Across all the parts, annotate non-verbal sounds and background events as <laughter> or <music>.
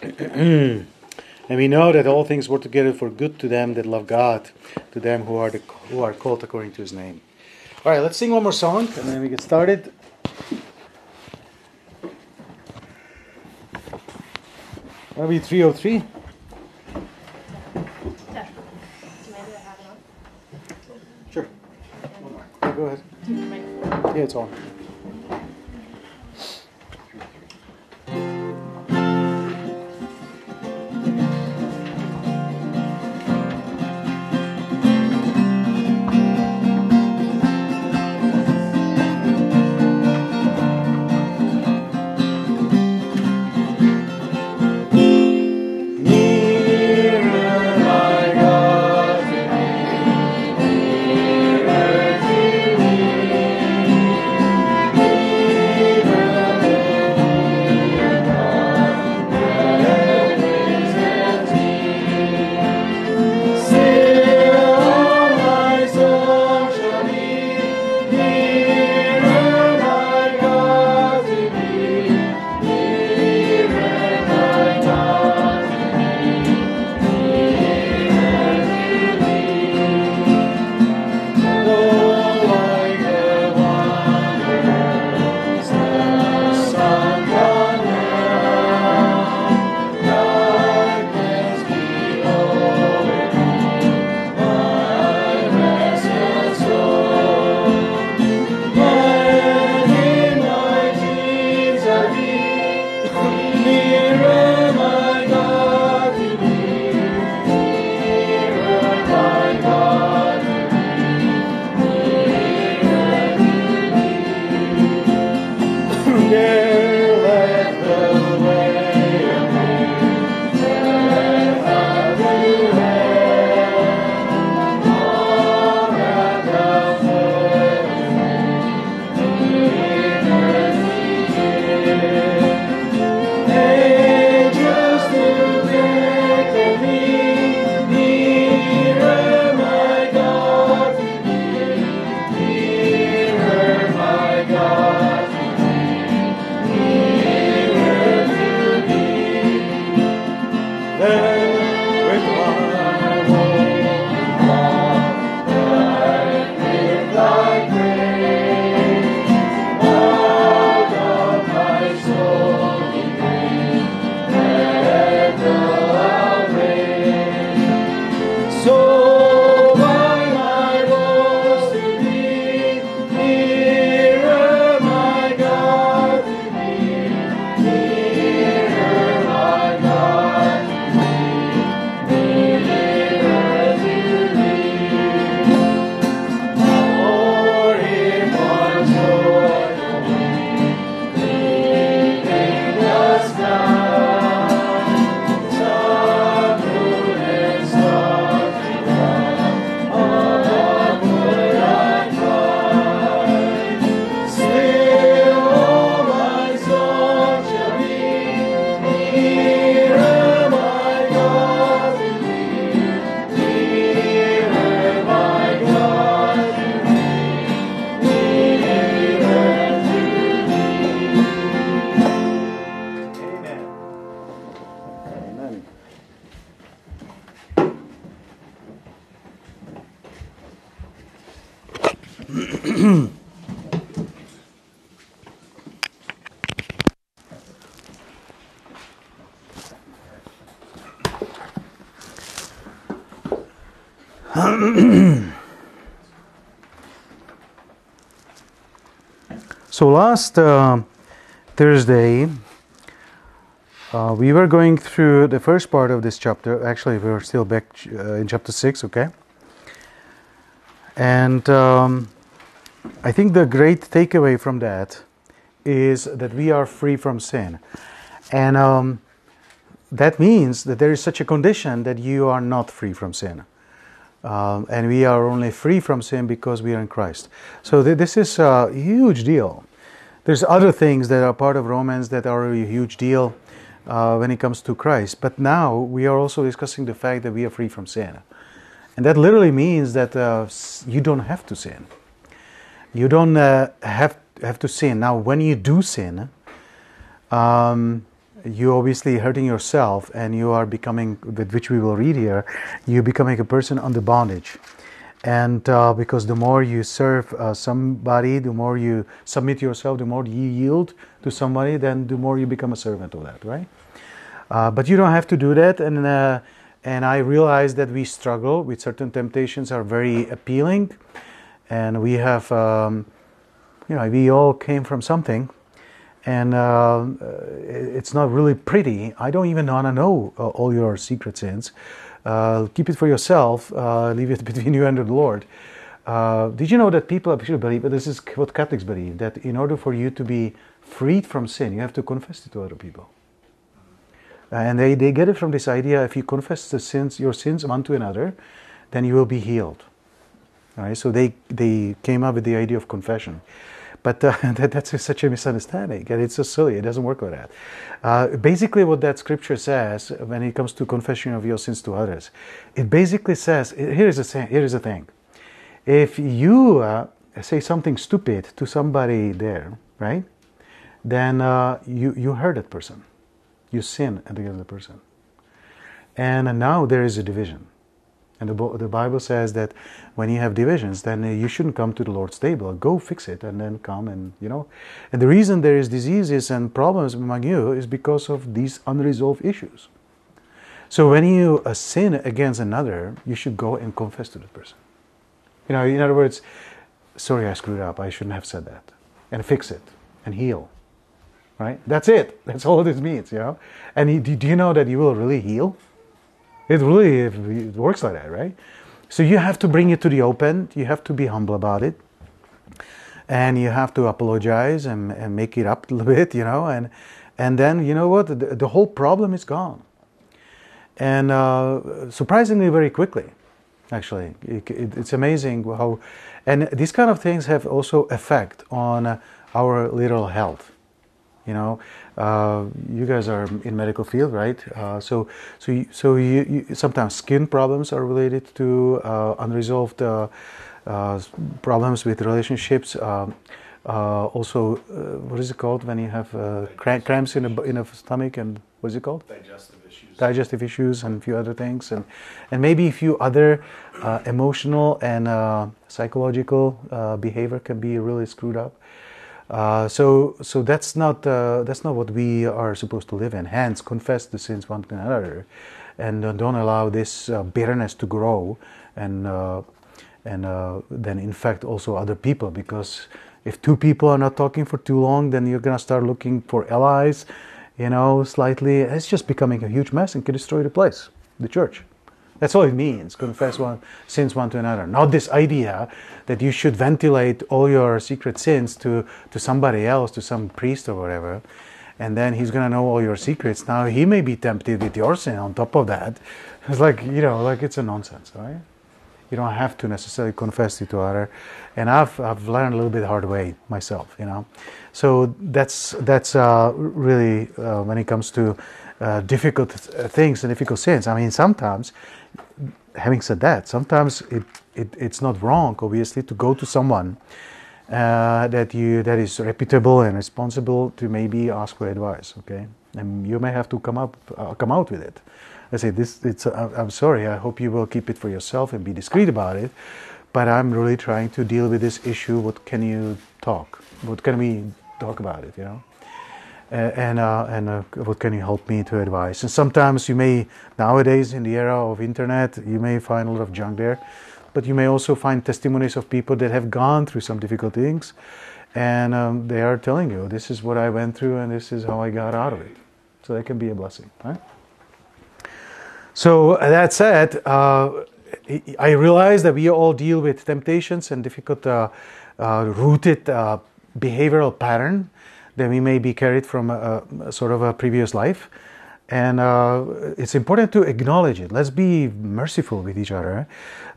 and we know that all things work together for good to them that love God, to them who are the, who are called according to His name. All right, let's sing one more song, and then we get started. That'll be 303. Sure. Go ahead. Yeah, it's on. Last uh, Thursday, uh, we were going through the first part of this chapter. Actually, we are still back uh, in chapter 6, okay? And um, I think the great takeaway from that is that we are free from sin. And um, that means that there is such a condition that you are not free from sin. Um, and we are only free from sin because we are in Christ. So th- this is a huge deal. There's other things that are part of Romans that are a huge deal uh, when it comes to Christ. But now we are also discussing the fact that we are free from sin. And that literally means that uh, you don't have to sin. You don't uh, have, have to sin. Now, when you do sin, um, you obviously hurting yourself and you are becoming with which we will read here you're becoming a person under bondage and uh, because the more you serve uh, somebody the more you submit yourself the more you yield to somebody then the more you become a servant of that right uh, but you don't have to do that and uh, and i realize that we struggle with certain temptations are very appealing and we have um, you know we all came from something and uh, it's not really pretty. I don't even want to know uh, all your secret sins. Uh, keep it for yourself. Uh, leave it <laughs> between you and the Lord. Uh, did you know that people actually believe, this is what Catholics believe, that in order for you to be freed from sin, you have to confess it to other people. And they, they get it from this idea if you confess the sins, your sins one to another, then you will be healed. All right? So they, they came up with the idea of confession. But uh, <laughs> that, that's such a misunderstanding, and it's so silly. It doesn't work like that. Uh, basically, what that scripture says when it comes to confession of your sins to others, it basically says here is a here is a thing. If you uh, say something stupid to somebody there, right, then uh, you you hurt that person, you sin against the person, and now there is a division. And the, the Bible says that when you have divisions, then you shouldn't come to the Lord's table. Go fix it and then come and, you know. And the reason there is diseases and problems among you is because of these unresolved issues. So when you uh, sin against another, you should go and confess to the person. You know, in other words, sorry, I screwed up. I shouldn't have said that. And fix it and heal. Right? That's it. That's all this means, you know. And do you know that you will really heal? It really it works like that, right? So you have to bring it to the open. You have to be humble about it, and you have to apologize and, and make it up a little <laughs> bit, you know. And and then you know what? The, the whole problem is gone, and uh, surprisingly very quickly. Actually, it, it, it's amazing how, and these kind of things have also effect on our little health you know uh, you guys are in medical field right? Uh, so so you, so you, you, sometimes skin problems are related to uh, unresolved uh, uh, problems with relationships. Um, uh, also what is it called when you have cramps in a, in a stomach and what is it called? Digestive issues. Digestive issues and a few other things and and maybe a few other emotional and psychological behavior can be really screwed up uh, so, so that's not uh, that's not what we are supposed to live in. Hence, confess the sins one to another, and uh, don't allow this uh, bitterness to grow, and uh, and then infect also other people. Because if two people are not talking for too long, then you're gonna start looking for allies, you know, slightly. It's just becoming a huge mess and can destroy the place, the church. That's all it means. Confess one sins one to another. Not this idea that you should ventilate all your secret sins to, to somebody else, to some priest or whatever, and then he's gonna know all your secrets. Now he may be tempted with your sin on top of that. <laughs> It's like you know, like it's a nonsense, right? You don't have to necessarily confess it to other. And I've I've learned a little bit hard way myself, you know. So that's that's uh, really uh, when it comes to uh, difficult things and difficult sins. I mean, sometimes having said that, sometimes it, it, it's not wrong, obviously, to go to someone uh, that you that is reputable and responsible to maybe ask for advice. Okay, and you may have to come up uh, come out with it. I say this. It's. Uh, I'm sorry. I hope you will keep it for yourself and be discreet about it. But I'm really trying to deal with this issue. What can you talk? What can we talk about it? You know and uh, and uh, what can you help me to advise? And sometimes you may nowadays in the era of internet you may find a lot of junk there, but you may also find testimonies of people that have gone through some difficult things, and um, they are telling you this is what I went through and this is how I got out of it. So that can be a blessing, right? So that said, uh, I realize that we all deal with temptations and difficult uh, uh, rooted uh, behavioral pattern then we may be carried from a, a sort of a previous life. And uh, it's important to acknowledge it. Let's be merciful with each other.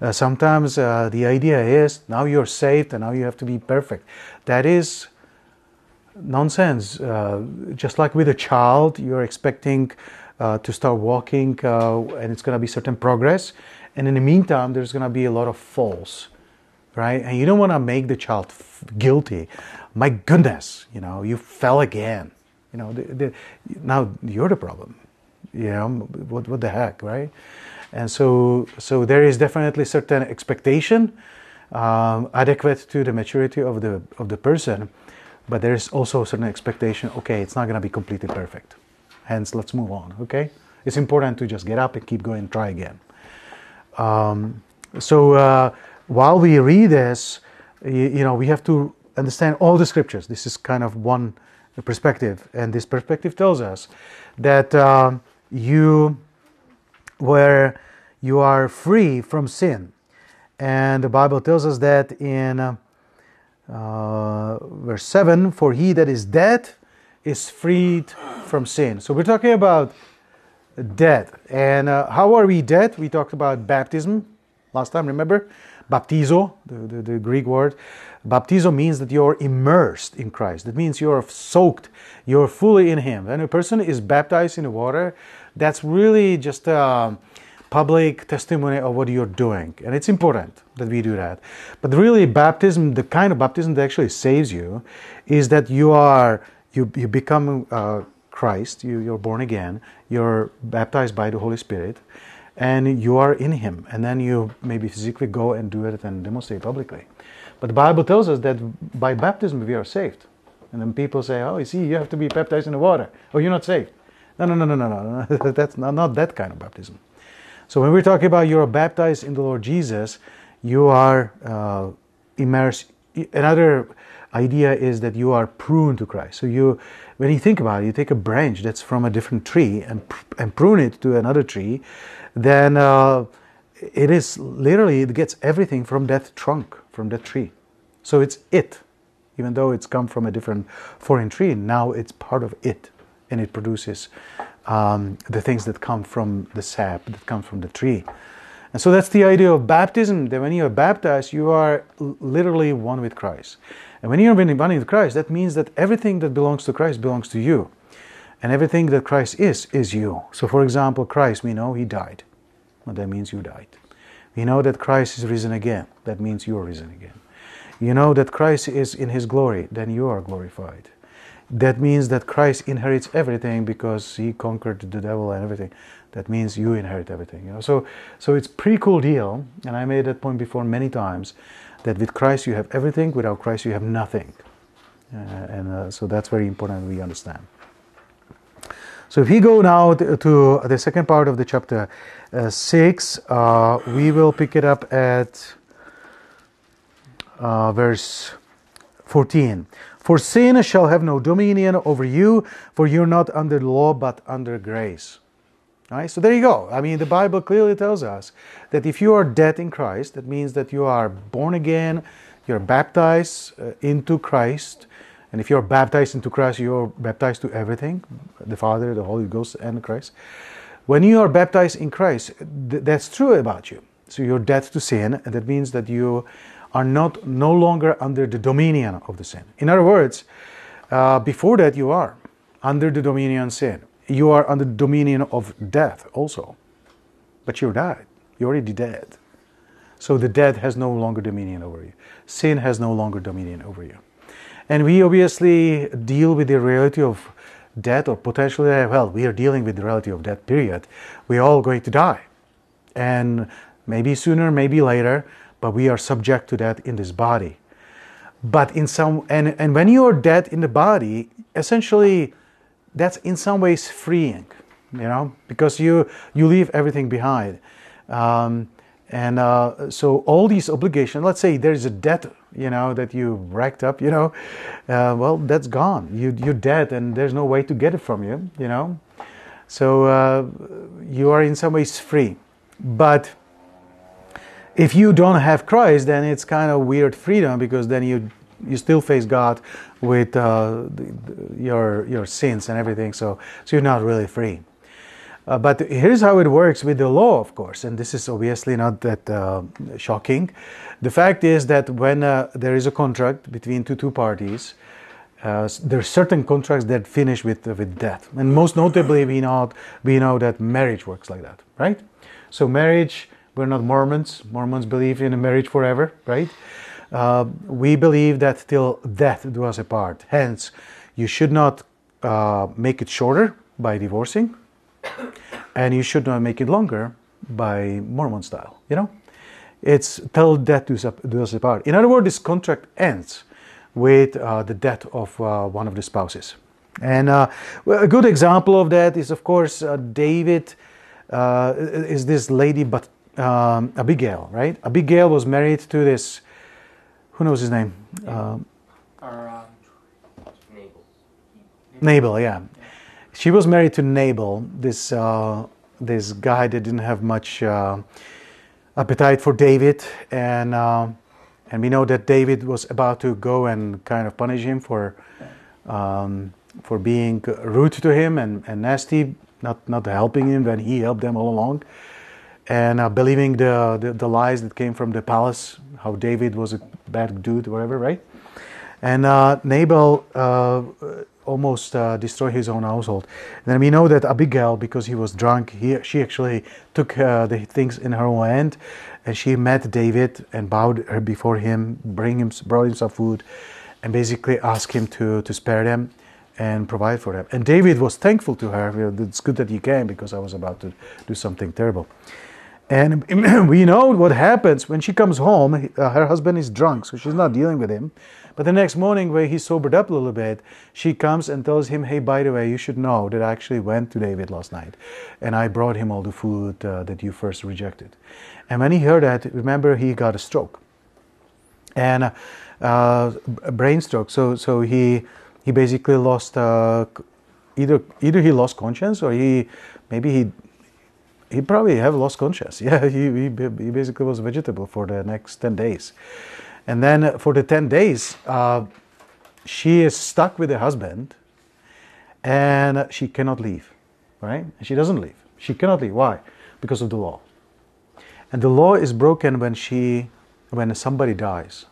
Uh, sometimes uh, the idea is now you're saved and now you have to be perfect. That is nonsense. Uh, just like with a child, you're expecting uh, to start walking uh, and it's going to be certain progress. And in the meantime, there's going to be a lot of falls right? And you don't want to make the child f- guilty. My goodness, you know, you fell again. You know, the, the, now you're the problem. You know, what, what the heck, right? And so, so there is definitely certain expectation um, adequate to the maturity of the of the person, but there is also a certain expectation. Okay, it's not going to be completely perfect. Hence, let's move on. Okay, it's important to just get up and keep going, try again. Um, so uh, while we read this, you, you, know, we have to understand all the scriptures. This is kind of one perspective, and this perspective tells us that uh, you where you are free from sin. And the Bible tells us that in uh, uh, verse 7 For he that is dead is freed from sin. So we're talking about dead. And uh, how are we dead? We talked about baptism last time, remember? Baptizo, the, the, the, Greek word. Baptizo means that you're immersed in Christ. That means you're soaked, you're fully in Him. When a person is baptized in the water, that's really just a public testimony of what you're doing. And it's important that we do that. But really, baptism, the kind of baptism that actually saves you, is that you are, you, you become uh, Christ, you, you're born again, you're baptized by the Holy Spirit, and you are in Him. And then you maybe physically go and do it and demonstrate publicly. But the Bible tells us that by baptism we are saved. And then people say, oh, you see, you have to be baptized in the water. Oh, you're not saved. No, no, no, no, no, no. <laughs> That's not, not that kind of baptism. So when we're talking about you're baptized in the Lord Jesus, you are uh, immersed. Another idea is that you are pruned to Christ. So you, when you think about it, you take a branch that's from a different tree and and prune it to another tree, then uh, it is literally it gets everything from that trunk, from that tree. So it's it, even though it's come from a different foreign tree. Now it's part of it and it produces um, the things that come from the sap that come from the tree. And so that's the idea of baptism. That when you are baptized, you are literally one with Christ. And when you're being one with Christ, that means that everything that belongs to Christ belongs to you. And everything that Christ is, is you. So, for example, Christ, we know he died. Well, that means you died. We know that Christ is risen again. That means you are risen again. You know that Christ is in his glory. Then you are glorified that means that Christ inherits everything because he conquered the devil and everything. That means you inherit everything. You know? So, so it's pretty cool deal, and I made that point before many times, that with Christ you have everything, without Christ you have nothing. Uh, and uh, so that's very important we understand. So if we go now to, the second part of the chapter uh, 6, uh, we will pick it up at uh, verse 14. For sin shall have no dominion over you, for you're not under law but under grace. All right, so there you go. I mean, the Bible clearly tells us that if you are dead in Christ, that means that you are born again, you're baptized uh, into Christ. And if you're baptized into Christ, you're baptized to everything the Father, the Holy Ghost, and Christ. When you are baptized in Christ, th- that's true about you. So you're dead to sin, and that means that you are not no longer under the dominion of the sin. In other words, uh, before that you are under the dominion of sin. You are under the dominion of death also. But you're dead. You're already dead. So the dead has no longer dominion over you. Sin has no longer dominion over you. And we obviously deal with the reality of death or potentially, well, we are dealing with the reality of death, period. We're all going to die. And maybe sooner, maybe later, but we are subject to that in this body. But in some, and, and when you are dead in the body, essentially, that's in some ways freeing, you know, because you you leave everything behind, um, and uh, so all these obligations. Let's say there's a debt, you know, that you racked up, you know, uh, well, that's gone. You you're dead, and there's no way to get it from you, you know. So uh, you are in some ways free, but if you don't have Christ, then it's kind of weird freedom because then you you still face God with uh, the, the, your your sins and everything. So so you're not really free. Uh, but here's how it works with the law, of course, and this is obviously not that uh, shocking. The fact is that when uh, there is a contract between two two parties, uh, there are certain contracts that finish with with death, and most notably, we know we know that marriage works like that, right? So marriage we're not Mormons. Mormons believe in a marriage forever, right? Uh, we believe that till death do us apart. Hence, you should not uh, make it shorter by divorcing, and you should not make it longer by Mormon style. You know, it's till death do us apart. In other words, this contract ends with uh, the death of uh, one of the spouses. And uh, a good example of that is, of course, uh, David uh, is this lady, but um, Abigail, right? Abigail was married to this. Who knows his name? Um, Or, Nabal. Nabal, yeah. She was married to Nabal, this uh, this guy that didn't have much uh, appetite for David, and uh, and we know that David was about to go and kind of punish him for um, for being rude to him and, and nasty, not not helping him when he helped them all along, and uh, believing the, the the lies that came from the palace, how David was a bad dude, whatever, right? And uh, Nabal uh, almost uh, destroyed his own household. Then we know that Abigail, because he was drunk, he, she actually took uh, the things in her own hand, and she met David and bowed her before him, bring him, brought him some food, and basically asked him to, to spare them and provide for them. And David was thankful to her. It's good that you came because I was about to do something terrible. And <clears throat> we know what happens when she comes home. Uh, her husband is drunk, so she's not dealing with him. But the next morning, where he sobered up a little bit, she comes and tells him, Hey, by the way, you should know that I actually went to David last night and I brought him all the food uh, that you first rejected. And when he heard that, remember, he got a stroke and uh, a brain stroke. So, so he, he basically lost uh, either, either he lost conscience or he maybe he he probably have lost conscience. <laughs> Yeah, he, he, he basically was vegetable for the next 10 days. And then for the 10 days, uh, she is stuck with her husband and she cannot leave, right? She doesn't leave. She cannot leave. Why? Because of the law. And the law is broken when she, when somebody dies.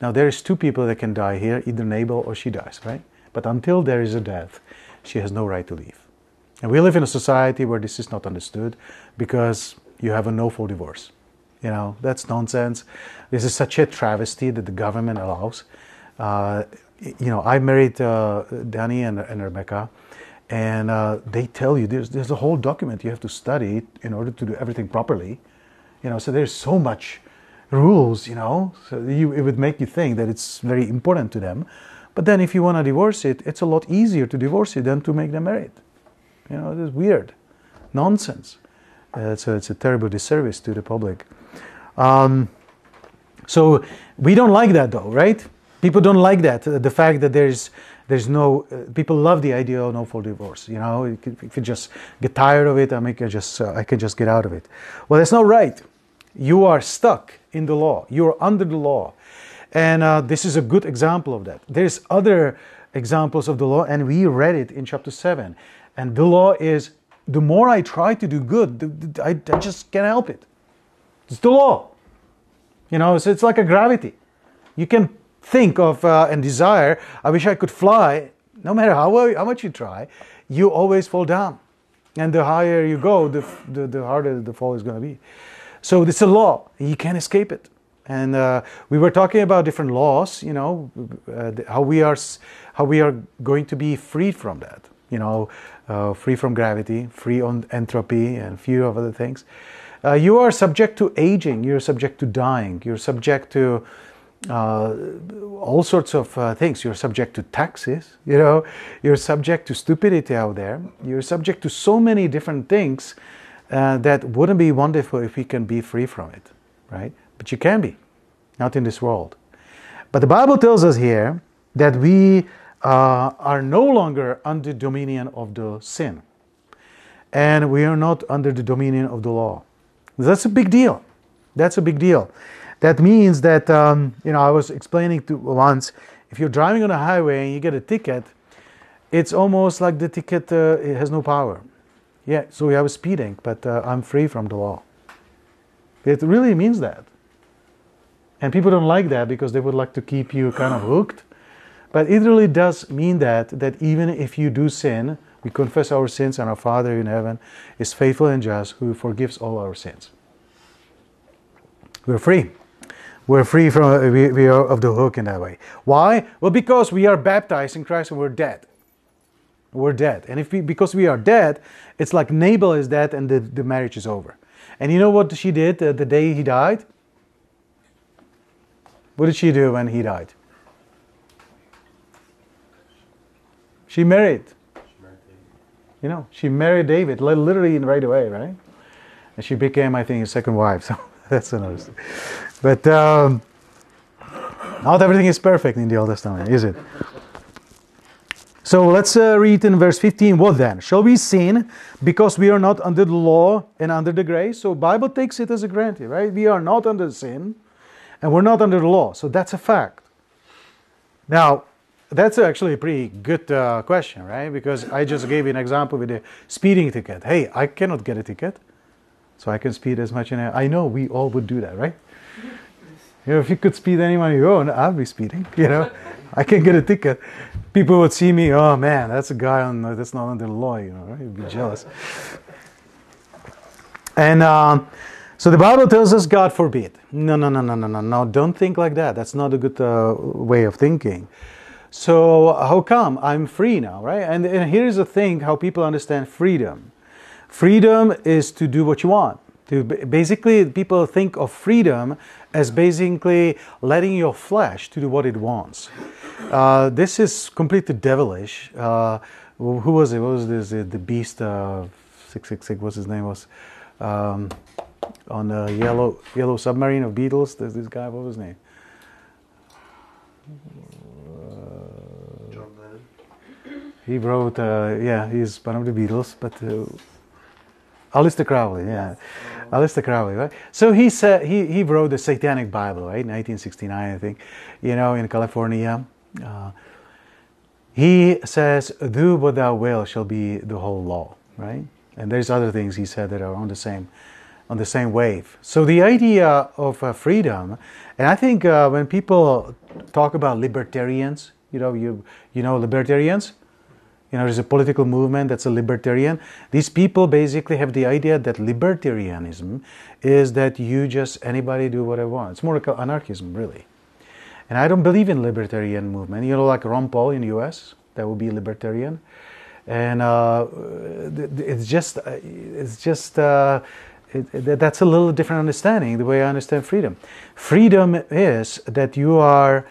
Now there is two people that can die here, either Nabal or she dies, right? But until there is a death, she has no right to leave. And we live in a society where this is not understood because you have a no fault divorce. You know, that's nonsense. This is such a travesty that the government allows. Uh, you know, I married uh, Danny and, and, Rebecca, and uh, they tell you there's, there's a whole document you have to study in order to do everything properly. You know, so there's so much rules, you know, so you, it would make you think that it's very important to them. But then if you want to divorce it, it's a lot easier to divorce it than to make them married. You know, it is weird, nonsense. Uh, so it's a terrible disservice to the public. Um, so we don't like that though, right? People don't like that. Uh, the fact that there's there's no uh, people love the idea of no fault divorce. You know, if you just get tired of it, I make just uh, I can just get out of it. Well, that's not right. You are stuck in the law. You are under the law, and uh, this is a good example of that. There's other examples of the law, and we read it in chapter seven. And the law is the more I try to do good, the, the, I, I, just can't help it. It's the law. You know, so it's like a gravity. You can think of uh, and desire, I wish I could fly. No matter how, how much you try, you always fall down. And the higher you go, the, the, the harder the fall is going to be. So it's a law. You can't escape it. And uh, we were talking about different laws, you know, uh, how, we are, how we are going to be freed from that you know, uh, free from gravity, free on entropy, and few of other things. Uh, you are subject to aging. You're subject to dying. You're subject to uh, all sorts of uh, things. You're subject to taxes. You know, you're subject to stupidity out there. You're subject to so many different things uh, that wouldn't be wonderful if we can be free from it, right? But you can be, not in this world. But the Bible tells us here that we uh, are no longer under dominion of the sin. And we are not under the dominion of the law. That's a big deal. That's a big deal. That means that, um, you know, I was explaining to once, if you're driving on a highway and you get a ticket, it's almost like the ticket uh, has no power. Yeah, so we have a speeding, but uh, I'm free from the law. It really means that. And people don't like that because they would like to keep you kind of hooked but it really does mean that, that even if you do sin, we confess our sins, and our Father in heaven is faithful and just, who forgives all our sins. We're free. We're free from we, we are of the hook in that way. Why? Well, because we are baptized in Christ and we're dead. We're dead. And if we, because we are dead, it's like Nabal is dead and the, the marriage is over. And you know what she did uh, the day he died? What did she do when he died? She married. You know, she married David literally right away, right? And she became, I think, his second wife. <laughs> So that's another story. But um, not everything is perfect in the Old Testament, is it? So let's uh, read in verse 15. What then? Shall we sin because we are not under the law and under the grace? So Bible takes it as a granted, right? We are not under sin and we're not under the law. So that's a fact. Now, that's actually a pretty good uh, question, right? Because I just gave you an example with a speeding ticket. Hey, I cannot get a ticket, so I can speed as much. And I know we all would do that, right? <laughs> You know, if you could speed anyone you own, I'd be speeding. <laughs> You know, I can get a ticket. People would see me. Oh man, that's a guy on that's not under the law. You know, right? You'd be jealous. And um, so the Bible tells us, God forbid. No, no, no, no, no, no, no. Don't think like that. That's not a good uh, way of thinking. So how come I'm free now, right? And, and here's the thing: how people understand freedom. Freedom is to do what you want. To basically, people think of freedom as basically letting your flesh to do what it wants. Uh, this is completely devilish. Uh, who was it? What was this? The beast uh, six six six. What's his name? Was um, on the yellow yellow submarine of Beatles. There's this guy. What was his name? He wrote. Uh, yeah, he's one of the Beatles, but. Uh, Aleister Crowley, yeah, Aleister Crowley, right? So he said he, he wrote the Satanic Bible, right, 1969, I think, you know, in California. Uh, he says, "Do what thou will shall be the whole law," right? And there's other things he said that are on the same on the same wave. So the idea of uh, freedom, and I think uh, when people talk about libertarians, you know, you you know libertarians, you know, there's a political movement that's a libertarian. These people basically have the idea that libertarianism is that you just anybody do what I want. It's more like anarchism, really. And I don't believe in libertarian movement. You know, like Ron Paul in the U.S., that would be libertarian. And uh, it's just, it's just. Uh, it, that's a little different understanding, the way I understand freedom. Freedom is that you are,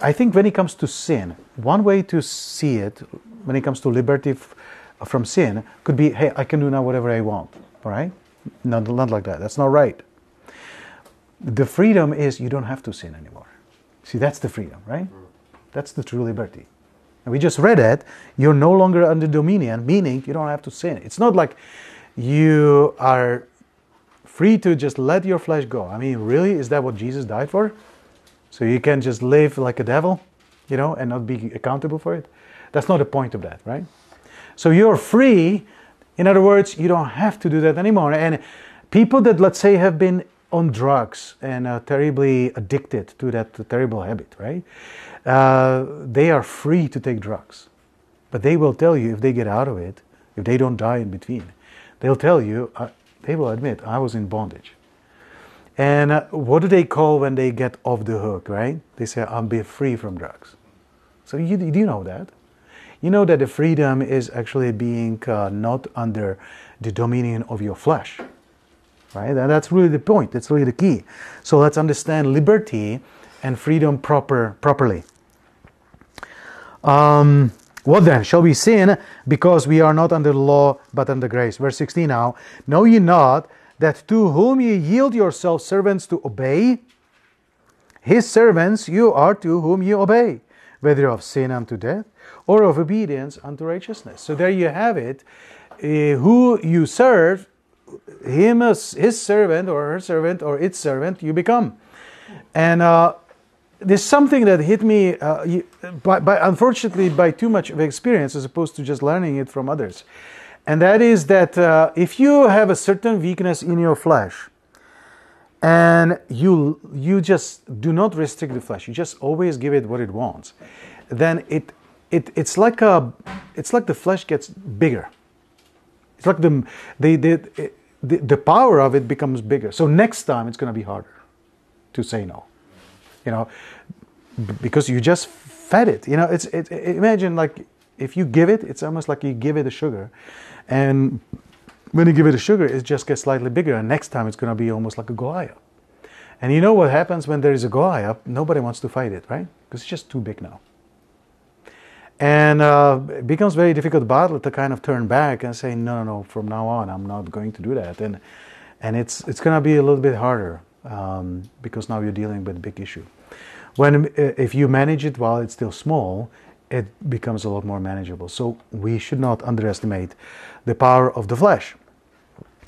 I think, when it comes to sin, one way to see it, when it comes to liberty f- from sin, could be, hey, I can do now whatever I want, all right? Not, not like that. That's not right. The freedom is you don't have to sin anymore. See, that's the freedom, right? Mm. That's the true liberty. And we just read it. You're no longer under dominion, meaning you don't have to sin. It's not like you are free to just let your flesh go. I mean, really, is that what Jesus died for? So you can just live like a devil, you know, and not be accountable for it? That's not the point of that, right? So you're free. In other words, you don't have to do that anymore. And people that, let's say, have been on drugs and are terribly addicted to that terrible habit, right? Uh, they are free to take drugs. But they will tell you if they get out of it, if they don't die in between, they'll tell you, uh, they will admit, I was in bondage. And uh, what do they call when they get off the hook, right? They say, I'm be free from drugs. So you, do know that? You know that the freedom is actually being uh, not under the dominion of your flesh, right? And that's really the point. That's really the key. So let's understand liberty and freedom proper properly. Um, what then? Shall we sin because we are not under the law but under grace? Verse 16 now. Know ye not that to whom ye yield yourselves servants to obey, his servants you are to whom ye obey, whether of sin unto death or of obedience unto righteousness. So there you have it. Uh, who you serve, him as his servant or her servant or its servant, you become. And uh, there's something that hit me, uh, by, by, unfortunately, by too much of experience as opposed to just learning it from others. And that is that uh, if you have a certain weakness in your flesh, and you you just do not restrict the flesh, you just always give it what it wants, then it, it it's like a it's like the flesh gets bigger. It's like the the the, the, the power of it becomes bigger. So next time it's going to be harder to say no you know, because you just fed it. You know, it's it, imagine like if you give it, it's almost like you give it a sugar. And when you give it a sugar, it just gets slightly bigger. And next time it's going to be almost like a Goliath. And you know what happens when there is a Goliath? Nobody wants to fight it, right? Because it's just too big now. And uh, it becomes very difficult to battle to kind of turn back and say, no, no, no, from now on, I'm not going to do that. And, and it's, it's going to be a little bit harder um, because now you're dealing with a big issue. When, uh, if you manage it while it's still small, it becomes a lot more manageable. So we should not underestimate the power of the flesh.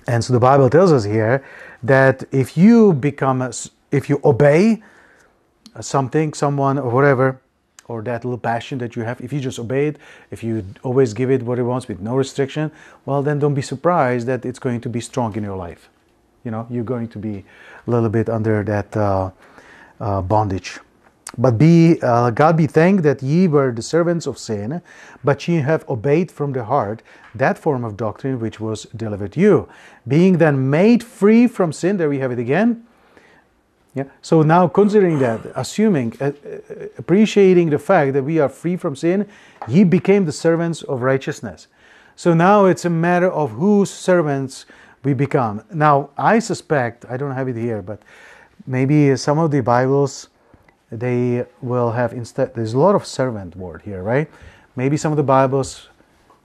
And so the Bible tells us here that if you become, if you obey something, someone, or whatever, or that little passion that you have, if you just obey it, if you always give it what it wants with no restriction, well, then don't be surprised that it's going to be strong in your life. You know, you're going to be a little bit under that uh, uh, bondage. But be uh, God be thanked that ye were the servants of sin, but ye have obeyed from the heart that form of doctrine which was delivered you. Being then made free from sin, there we have it again. Yeah. So now considering that, assuming, uh, uh, appreciating the fact that we are free from sin, ye became the servants of righteousness. So now it's a matter of whose servants we become. Now I suspect, I don't have it here, but maybe some of the Bibles they will have instead there's a lot of servant word here right? Maybe some of the bibles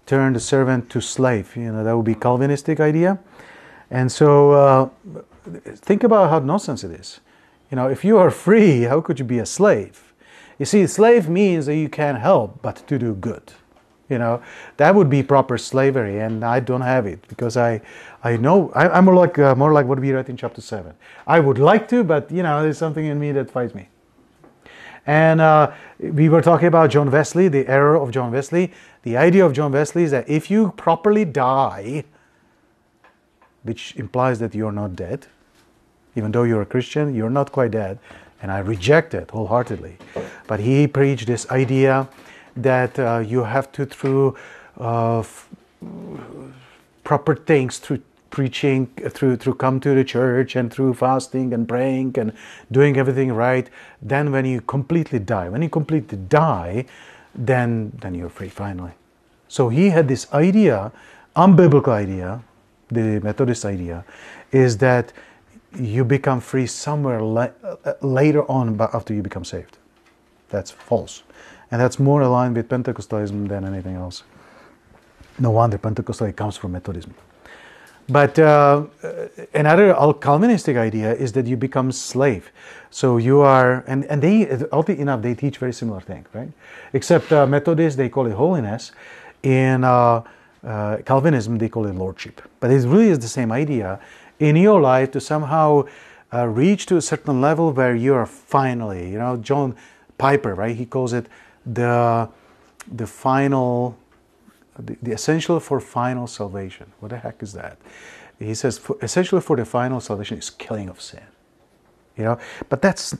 turn the servant to slave you know that would be calvinistic idea. And so uh, think about how nonsense it is. You know if you are free how could you be a slave? You see slave means that you can't help but to do good. You know that would be proper slavery and i don't have it because i i know I, am more like uh, more like what we read in chapter 7 i would like to but you know there's something in me that fights me and uh, we were talking about John Wesley, the error of John Wesley. The idea of John Wesley is that if you properly die, which implies that you're not dead, even though you're a Christian, you're not quite dead. And I reject it wholeheartedly. But he preached this idea that uh, you have to, through uh, f- proper things, through preaching through through come to the church and through fasting and praying and doing everything right then when you completely die when you completely die then then you're free finally. So he had this idea unbiblical idea the methodist idea is that you become free somewhere la- uh, later on after you become saved. That's false. And that's more aligned with pentecostalism than anything else. No wonder pentecostal comes from methodism but uh, another Calvinistic idea is that you become slave. So you are, and, and they, oddly enough, they teach very similar thing, right? Except uh, Methodists, they call it holiness. In uh, uh, Calvinism, they call it lordship. But it really is the same idea in your life to somehow uh, reach to a certain level where you are finally, you know, John Piper, right? He calls it the the final the, the essential for final salvation. What the heck is that? He says, for, essentially for the final salvation is killing of sin. You know, but that's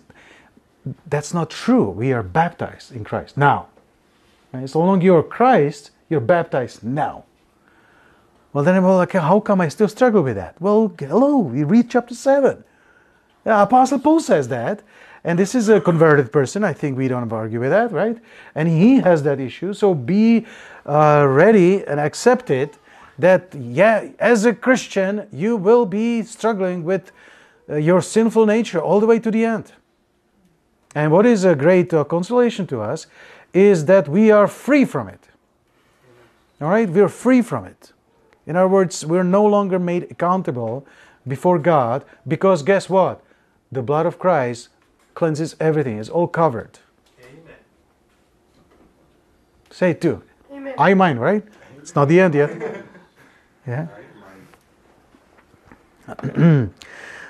that's not true. We are baptized in Christ now. Right? So long you're Christ, you're baptized now. Well, then I'm like, how come I still struggle with that? Well, hello, we read chapter 7. The Apostle Paul says that. And this is a converted person. I think we don't argue with that, right? And he has that issue. So be uh, ready and accept it that, yeah, as a Christian, you will be struggling with uh, your sinful nature all the way to the end. And what is a great uh, consolation to us is that we are free from it. All right? We're free from it. In other words, we're no longer made accountable before God because guess what? The blood of Christ cleanses everything, it's all covered. Amen. Say it too. Amen. I mind, right? It's not the end yet. <laughs> Yeah. <clears throat>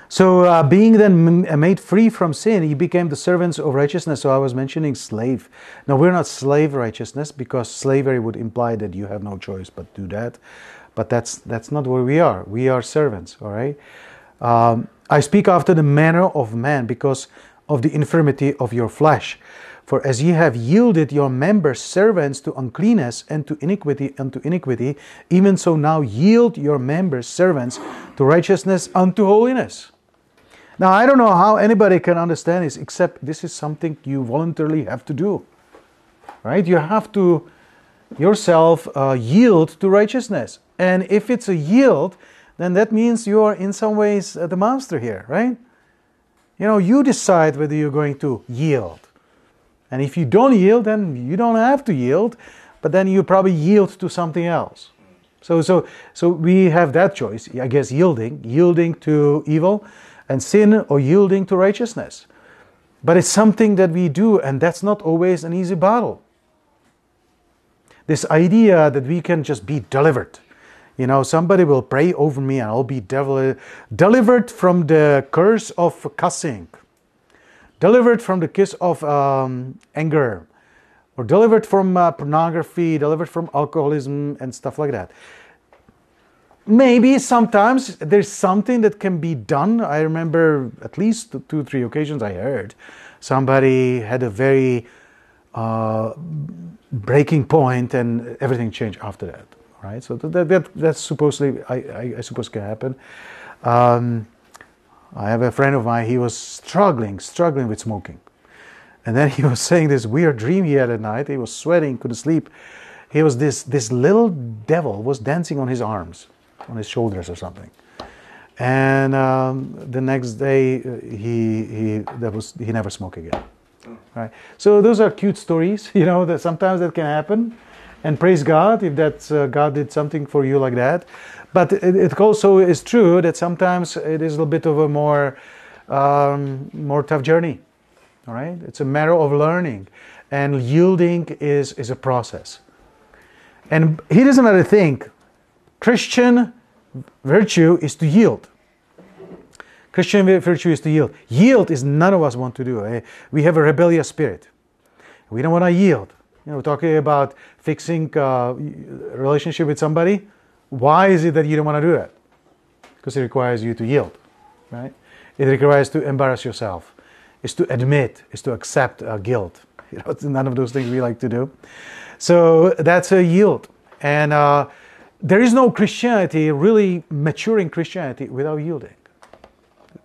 so, uh, being then uh, made free from sin, he became the servants of righteousness. So, I was mentioning slave. Now, we're not slave righteousness because slavery would imply that you have no choice but do that. But that's that's not where we are. We are servants. All right. Um, I speak after the manner of man because of the infirmity of your flesh. For as ye have yielded your members servants to uncleanness and to iniquity unto iniquity, even so now yield your members servants to righteousness unto holiness. Now I don't know how anybody can understand this except this is something you voluntarily have to do. Right? You have to yourself uh, yield to righteousness. And if it's a yield, then that means you are in some ways uh, the master here, right? You know, you decide whether you're going to yield. And if you don't yield, then you don't have to yield, but then you probably yield to something else. So, so, so we have that choice, I guess, yielding, yielding to evil and sin or yielding to righteousness. But it's something that we do, and that's not always an easy battle. This idea that we can just be delivered. You know, somebody will pray over me and I'll be devil- delivered from the curse of cussing, delivered from the kiss of um, anger, or delivered from uh, pornography, delivered from alcoholism and stuff like that. Maybe sometimes there's something that can be done. I remember at least two, three occasions I heard somebody had a very uh, breaking point and everything changed after that. Right? So that, that that's supposedly I, I, I, suppose can happen. Um, I have a friend of mine. He was struggling, struggling with smoking, and then he <laughs> was saying this weird dream he had at night. He was sweating, couldn't sleep. He was this this little devil was dancing on his arms, on his shoulders or something. And um, the next day, uh, he he that was he never smoked again. Right. So those are cute stories, <laughs> you know. That sometimes that can happen, and praise God if that uh, God did something for you like that. But it, it, also is true that sometimes it is a little bit of a more um, more tough journey. All right. It's a matter of learning, and yielding is is a process. And here is another thing: Christian virtue is to yield. Christian virtue is to yield. Yield is none of us want to do. Eh? We have a rebellious spirit. We don't want to yield. You know, talking about fixing a uh, relationship with somebody. Why is it that you don't want to do that? Because it requires you to yield, right? It requires to embarrass yourself. It's to admit. It's to accept uh, guilt. <laughs> You know, none of those things we like to do. So that's a yield, and. Uh, there is no Christianity, really maturing Christianity, without yielding.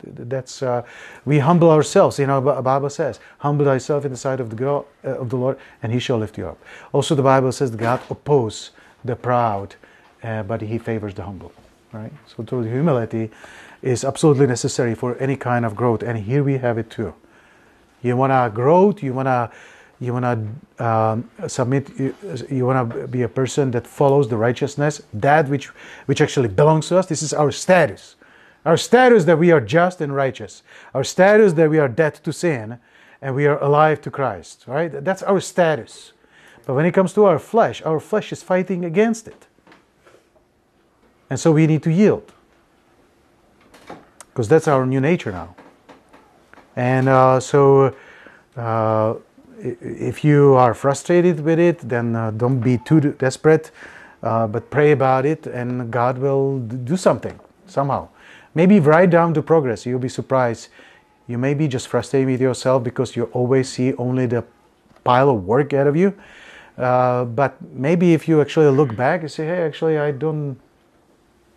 That's uh, we humble ourselves. You know, Bible says, "Humble thyself in the sight of the God, uh, of the Lord, and He shall lift you up." Also, the Bible says that God opposes the proud, uh, but He favors the humble. Right. So, true humility is absolutely necessary for any kind of growth, and here we have it too. You want to grow. You want to you want to um, submit you, you want to be a person that follows the righteousness that which which actually belongs to us this is our status our status that we are just and righteous. Our status that we are dead to sin and we are alive to christ right? That's our status. But when it comes to our flesh our flesh is fighting against it. And so we need to yield. Because that's our new nature now. And uh, so uh, if you are frustrated with it, then uh, don't be too desperate, uh, but pray about it, and God will do something somehow. Maybe write down the progress. You'll be surprised. You may be just frustrated with yourself because you always see only the pile of work ahead of you. Uh, but maybe if you actually look back and say, hey, actually, I don't,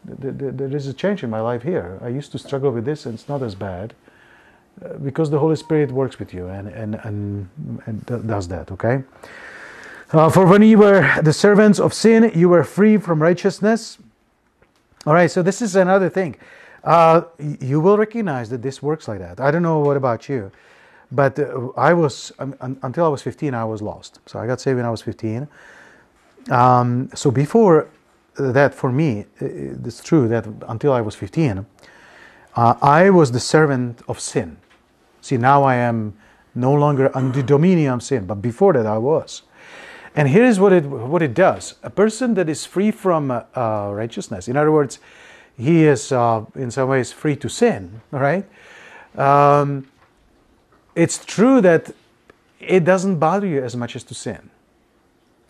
there is a change in my life here. I used to struggle with this and it's not as bad because the Holy Spirit works with you and, and, and, and does that, okay? Uh, for when you were the servants of sin, you were free from righteousness. All right, so this is another thing. Uh, you will recognize that this works like that. I don't know what about you, but uh, I was, um, until I was 15, I was lost. So I got saved when I was 15. Um, so before that, for me, it's true that until I was 15, uh, I was the servant of sin. See, now I am no longer under dominion of sin, but before that I was. And here is what it, what it does a person that is free from uh, uh, righteousness, in other words, he is uh, in some ways free to sin, right? Um, it's true that it doesn't bother you as much as to sin.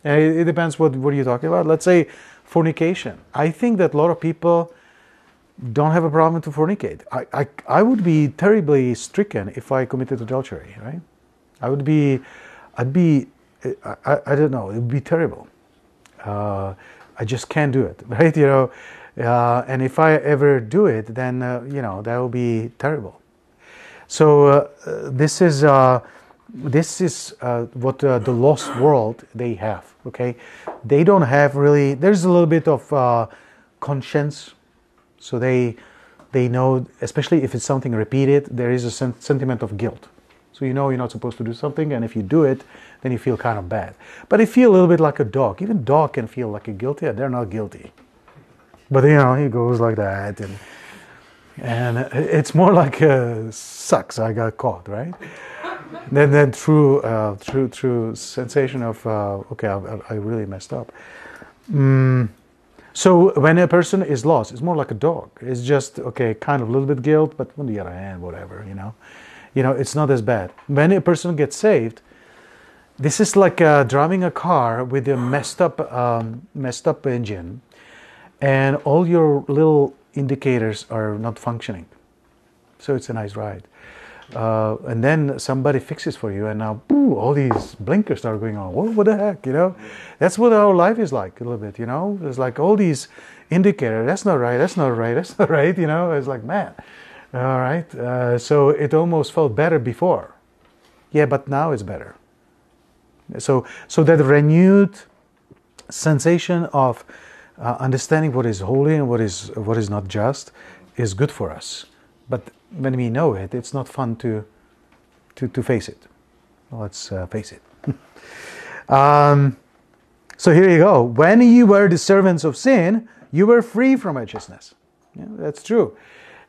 It, it depends what, what you're talking about. Let's say fornication. I think that a lot of people don't have a problem to fornicate. I, I, I would be terribly stricken if I committed adultery, right? I would be, I'd be, I, I don't know, it would be terrible. Uh, I just can't do it, <laughs> right? You know, uh, and if I ever do it, then, uh, you know, that will be terrible. So uh, this is, uh, this is uh, what uh, the lost world they have. Okay, they don't have really. There's a little bit of uh, conscience, so they they know, especially if it's something repeated, there is a sen- sentiment of guilt. So you know you're not supposed to do something, and if you do it, then you feel kind of bad. But they feel a little bit like a dog. Even dog can feel like a guilty. They're not guilty, but you know he goes like that, and and it's more like uh, sucks. I got caught, right? <laughs> then then through uh, through true sensation of uh, okay, I, I, really messed up. Mm. So when a person is lost, it's more like a dog. It's just okay, kind of a little bit guilt, but on the other hand, whatever, you know you know, it's not as bad. When a person gets saved, this is like uh, driving a car with a messed up, um, messed up engine, and all your little indicators are not functioning. So it's a nice ride. Uh, and then somebody fixes for you, and now boo, all these blinkers start going on. What, what the heck, you know? That's what our life is like a little bit, you know. There's like all these indicators. That's not right. That's not right. That's <laughs> not right. You know. It's like man, all right. Uh, so it almost felt better before. Yeah, but now it's better. So, so that renewed sensation of uh, understanding what is holy and what is what is not just is good for us. But when we know it, it's not fun to to, to face it. Let's uh, face it. <laughs> um, so here you go. When you were the servants of sin, you were free from righteousness. Yeah, that's true.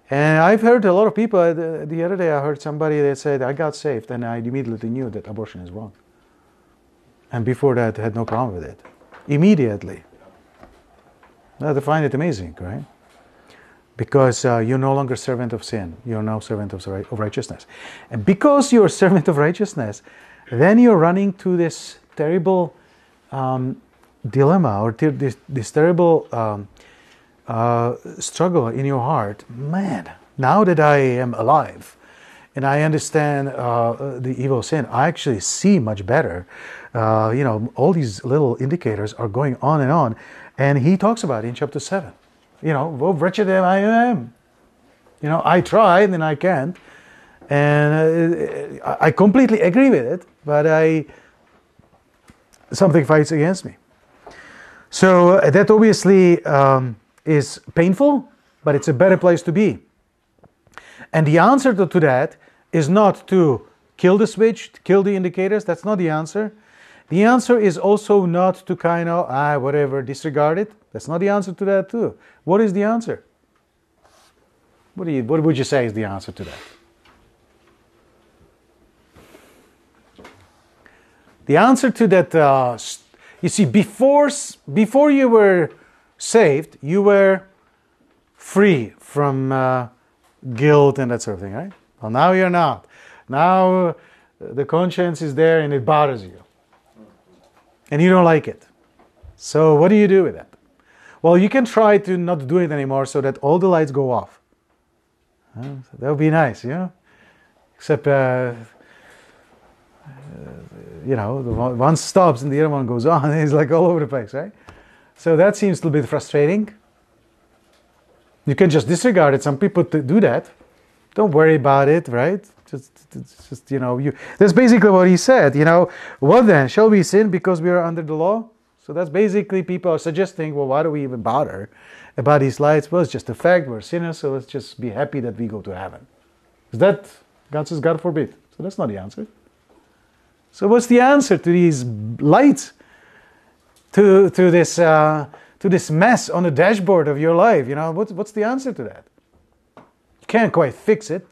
And I've heard a lot of people. Uh, the, the, other day, I heard somebody that said, "I got saved, and I immediately knew that abortion is wrong." And before that, had no problem with it. Immediately. I find it amazing, right? Because uh, you're no longer servant of sin; you're now servant of, of righteousness. And because you're servant of righteousness, then you're running to this terrible um, dilemma or this, this terrible. Um, uh, struggle in your heart, man, now that I am alive and I understand uh, the evil sin, I actually see much better. Uh, you know, all these little indicators are going on and on. And he talks about it in chapter 7. You know, well, wretched am I am. You know, I tried and I can't. And uh, I completely agree with it, but I something fights against me. So uh, that obviously um, is painful, but it's a better place to be. And the answer to, that is not to kill the switch, kill the indicators. That's not the answer. The answer is also not to kind of, ah, whatever, disregard it. That's not the answer to that, too. What is the answer? What, do you, what would you say is the answer to that? The answer to that, uh, you see, before, before you were saved, you were free from uh, guilt and that sort of thing, right? Well, now you're not. Now uh, the conscience is there and it bothers you. And you don't like it. So, what do you do with that? Well, you can try to not do it anymore so that all the lights go off. So that would be nice, you know? Except, uh, uh you know, the one stops and the other one goes <laughs> on. It's like all over the place, right? So that seems a little bit frustrating. You can just disregard it. Some people do that. Don't worry about it, right? Just, just you know, you. That's basically what he said. You know, what then? Shall we sin because we are under the law? So that's basically people are suggesting, well, why do we even bother about these lights? Well, it's just a fact we're sinners, so let's just be happy that we go to heaven. Is that God says, God forbid? So that's not the answer. So what's the answer to these lights? to, to, this, uh, to this mess on the dashboard of your life? You know, what's, what's the answer to that? You can't quite fix it.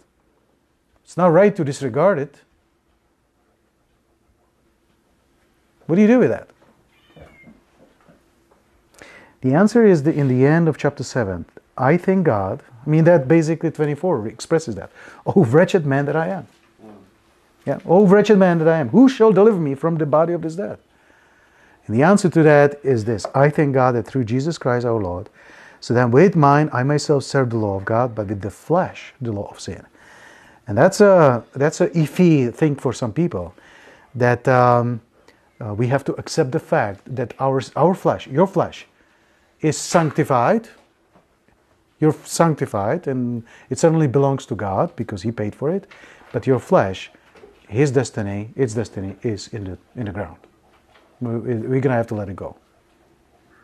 It's not right to disregard it. What do you do with that? The answer is the, in the end of chapter 7. I thank God. I mean, that basically 24 expresses that. <laughs> Oh, wretched man that I am. Yeah. Oh, wretched man that I am. Who shall deliver me from the body of this death? And the answer to that is this I thank God that through Jesus Christ our Lord, so that with mine I myself serve the law of God, but with the flesh the law of sin. And that's a that's a iffy thing for some people, that um, uh, we have to accept the fact that our our flesh, your flesh, is sanctified. You're sanctified, and it certainly belongs to God because He paid for it. But your flesh his destiny, its destiny, is in the in the ground. We're gonna have to let it go.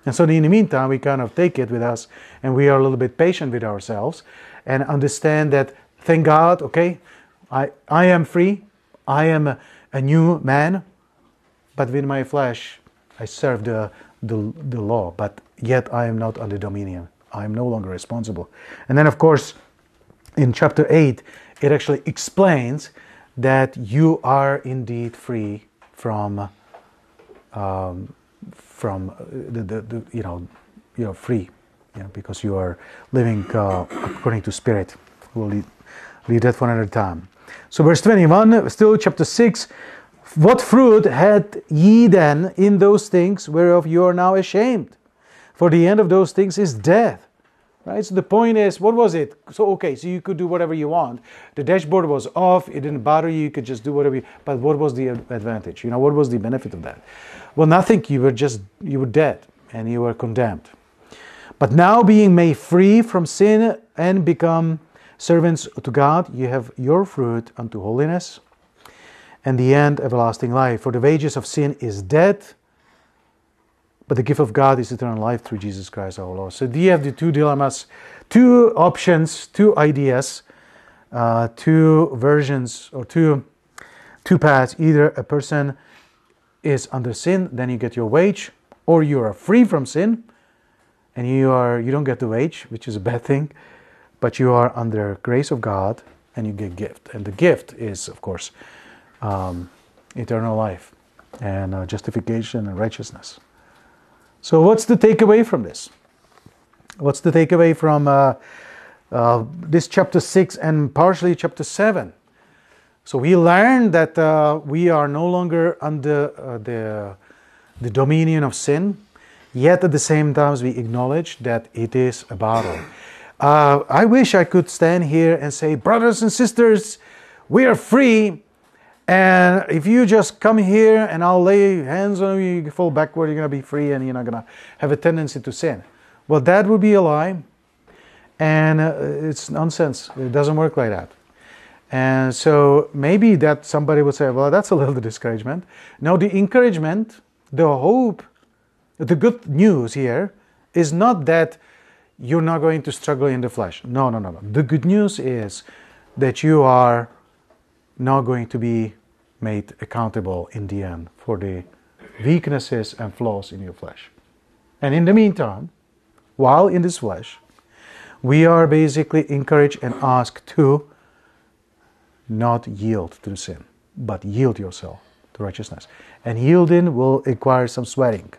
And so in the meantime, we kind of take it with us, and we are a little bit patient with ourselves, and understand that thank God, okay, I I am free, I am a, a new man, but with my flesh, I serve the the, the law, but yet I am not under dominion. I am no longer responsible. And then, of course, in chapter 8, it actually explains that you are indeed free from um, from the, the, the, you know you're free you know, because you are living uh, according to spirit leave, that for another time. So verse 21 still chapter 6 what fruit had ye then in those things whereof you are now ashamed? For the end of those things is death. Right? So the point is what was it? So okay so you could do whatever you want. The dashboard was off. It didn't bother you. You could just do whatever you but what was the advantage? You know what was the benefit of that? Well nothing. You were just you were dead and you were condemned. But now being made free from sin and become servants to god you have your fruit unto holiness and the end everlasting life for the wages of sin is death but the gift of God is eternal life through Jesus Christ our Lord. So you have the two dilemmas, two options, two ideas, uh, two versions, or two, two paths. Either a person is under sin, then you get your wage, or you are free from sin, and you are you don't get the wage, which is a bad thing, but you are under grace of God, and you get gift. And the gift is, of course, um, eternal life and uh, justification and righteousness. So, what's the takeaway from this? What's the takeaway from uh, uh, this chapter 6 and partially chapter 7? So, we learn that uh, we are no longer under uh, the, the dominion of sin, yet at the same time, we acknowledge that it is a battle. Uh, I wish I could stand here and say, brothers and sisters, we are free and if you just come here and I'll lay hands on you, you fall backward, you're going to be free and you're not going to have a tendency to sin. Well, that would be a lie. And uh, it's nonsense. It doesn't work like that. And so maybe that somebody would say, well, that's a little <laughs> discouragement. No, the encouragement, the hope, the good news here is not that you're not going to struggle in the flesh. No, no, no, no. The good news is that you are not going to be made accountable in the end for the weaknesses and flaws in your flesh. And in the meantime, while in this flesh, we are basically encouraged and asked to not yield to the sin, but yield yourself to righteousness. And yielding will require some sweating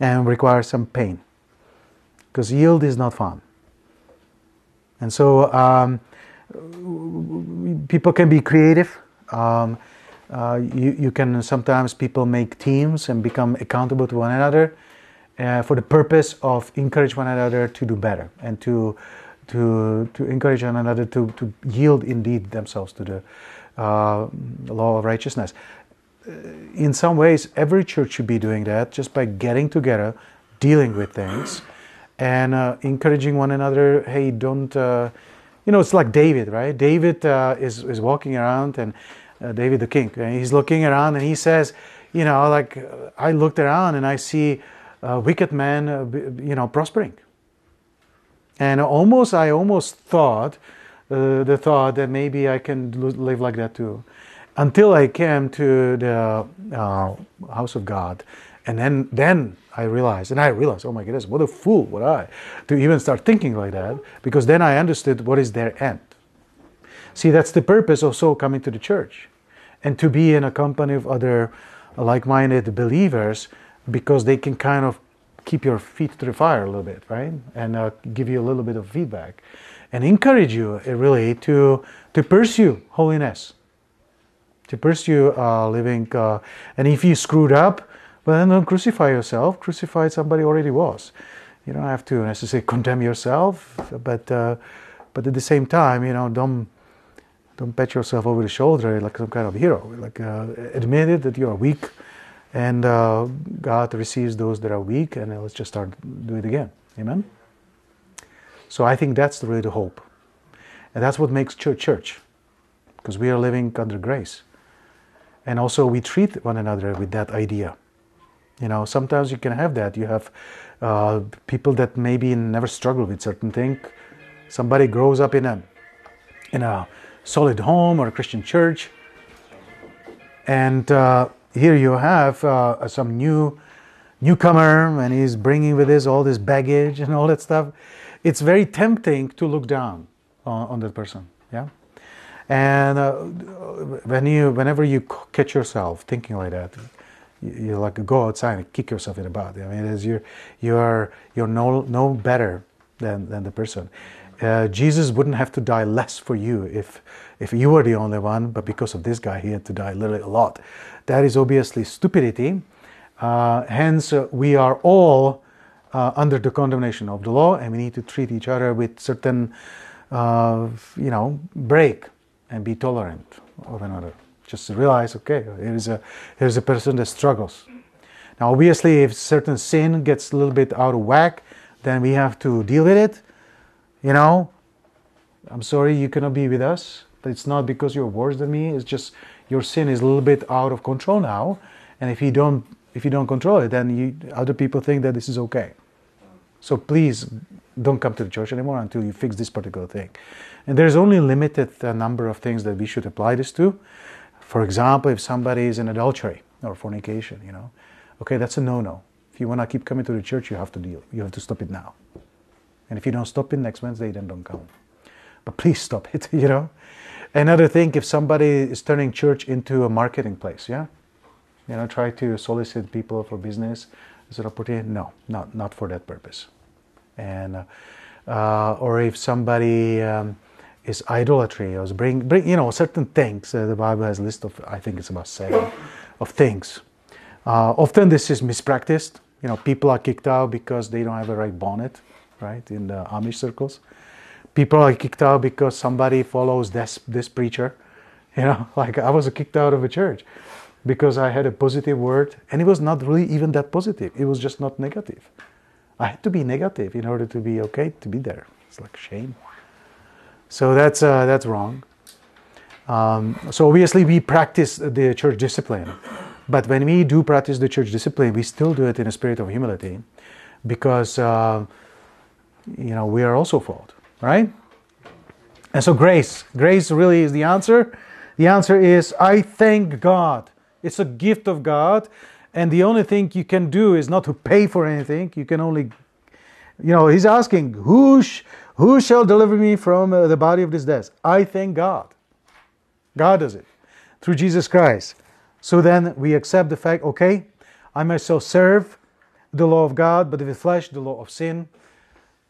and require some pain because yield is not fun. And so um, people can be creative. Um, uh, you, you can sometimes people make teams and become accountable to one another uh, for the purpose of encourage one another to do better and to to to encourage one another to, to yield indeed themselves to the uh, law of righteousness. Uh, in some ways, every church should be doing that just by getting together, dealing with things, and uh, encouraging one another. Hey, don't uh, you know, it's like David, right? David uh, is, is walking around and uh, David the king, and he's looking around and he says, you know, like I looked around and I see a wicked man, uh, you know, prospering. And almost, I almost thought, uh, the thought that maybe I can live like that too. Until I came to the house of God. And then, then I realized, and I realized, oh my goodness, what a fool would I to even start thinking like that, because then I understood what is their end. See, that's the purpose of so coming to the church and to be in a company of other like minded believers because they can kind of keep your feet to the fire a little bit, right? And uh, give you a little bit of feedback and encourage you uh, really to, to pursue holiness, to pursue uh, living. Uh, and if you screwed up, well, then don't crucify yourself. Crucify somebody already was. You don't have to necessarily <laughs> condemn yourself, but uh, but at the same time, you know, don't don't pat yourself over the shoulder like some kind of hero. Like uh, admit it that you are weak, and uh, God receives those that are weak, and let's just start do it again. Amen. So I think that's really the hope, and that's what makes church church, because we are living under grace. And also, we treat one another with that idea. You know, sometimes you can have that. You have uh, people that maybe never struggle with certain thing Somebody grows up in a in a solid home or a Christian church, and uh, here you have uh, some new newcomer, and he's bringing with his all this baggage <laughs> and all that stuff. It's very tempting to look down on, on that person. Yeah. And uh, when you, whenever you catch yourself thinking like that, you, like go outside and kick yourself in the butt. I mean, as you you are you're no no better than than the person. Uh, Jesus wouldn't have to die less for you if if you were the only one, but because of this guy, he had to die literally a lot. That is obviously stupidity. Uh, hence, uh, we are all uh, under the condemnation of the law, and we need to treat each other with certain, uh, you know, break and be tolerant of another. Just realize, okay, here's a here's a person that struggles. Now, obviously, if certain sin gets a little bit out of whack, then we have to deal with it. You know, I'm sorry you cannot be with us, but it's not because you're worse than me. It's just your sin is a little bit out of control now, and if you don't if you don't control it, then you, other people think that this is okay. So please don't come to the church anymore until you fix this particular thing. And there's only limited uh, number of things that we should apply this to. For example, if somebody is in adultery or fornication, you know, okay, that's a no-no. If you want to keep coming to the church, you have to deal. You have to stop it now. And if you don't stop it next Wednesday, then don't come. But please stop it, <laughs> you know. Another thing, if somebody is turning church into a marketing place, yeah, you know, try to solicit people for business as an opportunity. No, not not for that purpose. And uh, uh, or if somebody um, is idolatry or bring bring you know certain things. Uh, the Bible has a list of I think it's about seven of things. Uh, often this is mispracticed. You know, people are kicked out because they don't have a right bonnet, right? In the Amish circles, people are kicked out because somebody follows this this preacher. You know, <laughs> like I was kicked out of a church because I had a positive word, and it was not really even that positive. It was just not negative. I had to be negative in order to be okay to be there. It's like shame. So that's uh, that's wrong. Um, so obviously we practice the church discipline, but when we do practice the church discipline, we still do it in a spirit of humility, because uh, you know we are also fault, right? And so grace, grace really is the answer. The answer is I thank God it's a gift of God. And the only thing you can do is not to pay for anything. You can only, you know, he's asking, who, sh- who shall deliver me from uh, the body of this death? I thank God. God does it through Jesus Christ. So then we accept the fact, okay, I myself serve the law of God, but with flesh, the law of sin.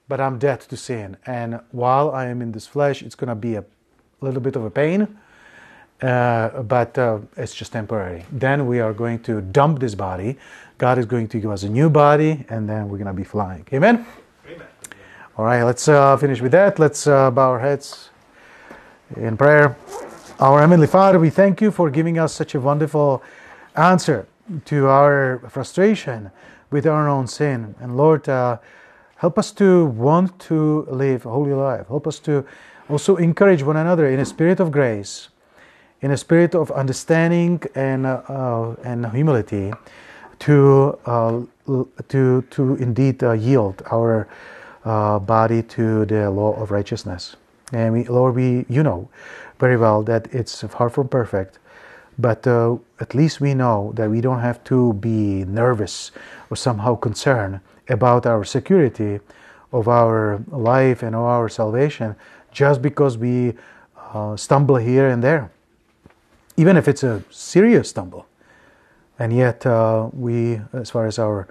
But I'm dead to sin. And while I am in this flesh, it's going to be a little bit of a pain uh, but uh, it's just temporary. Then we are going to dump this body. God is going to give us a new body, and then we're going to be flying. Amen? All right, let's uh, finish with that. Let's uh, bow our heads in prayer. Our Heavenly Father, we thank you for giving us such a wonderful answer to our frustration with our own sin. And Lord, uh, help us to want to live a holy life. Help us to also encourage one another in a spirit of grace in a spirit of understanding and, uh, and humility to, uh, to, to indeed uh, yield our uh, body to the law of righteousness. And we, Lord, we, you know very well that it's far from perfect, but uh, at least we know that we don't have to be nervous or somehow concerned about our security of our life and of our salvation just because we stumble here and there even if it's a serious stumble. And yet, uh, we, as far as our,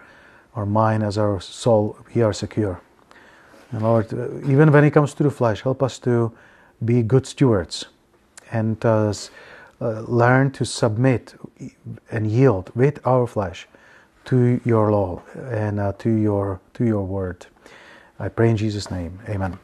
our mind, as our soul, we are secure. And Lord, even when it comes to the flesh, help us to be good stewards and uh, uh, learn to submit and yield with our flesh to your law and uh, to your to your word. I pray in Jesus' name. Amen.